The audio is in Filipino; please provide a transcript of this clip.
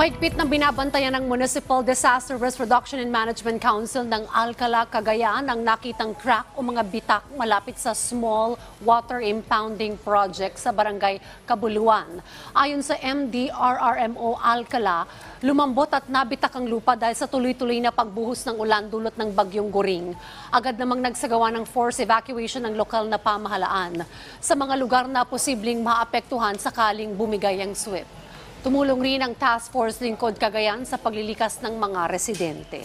Mahigpit na binabantayan ng Municipal Disaster Risk Reduction and Management Council ng Alcala, Cagayan ang nakitang crack o mga bitak malapit sa small water impounding project sa barangay Kabuluan. Ayon sa MDRRMO Alcala, lumambot at nabitak ang lupa dahil sa tuloy-tuloy na pagbuhos ng ulan dulot ng bagyong Goring. Agad namang nagsagawa ng force evacuation ng lokal na pamahalaan sa mga lugar na posibleng maapektuhan sakaling bumigay ang SWIP. Tumulong rin ang Task Force Lingkod Cagayan sa paglilikas ng mga residente.